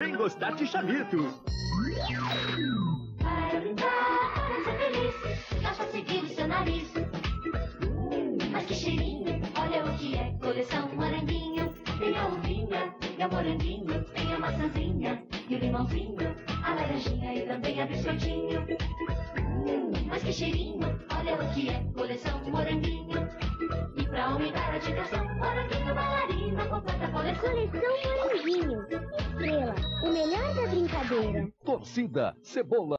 Vem gostar de chamito. Para ser feliz, basta seguir o seu nariz. Mas que cheirinho, olha o que é coleção moranguinho. Tem a uvinha e a moranguinho, tem a maçãzinha e o limãozinho, a laranjinha e também a biscoitinho. Mas que cheirinho, olha o que é coleção moranguinho. E pra aumentar a diversão, brincadeira. Torcida Cebola.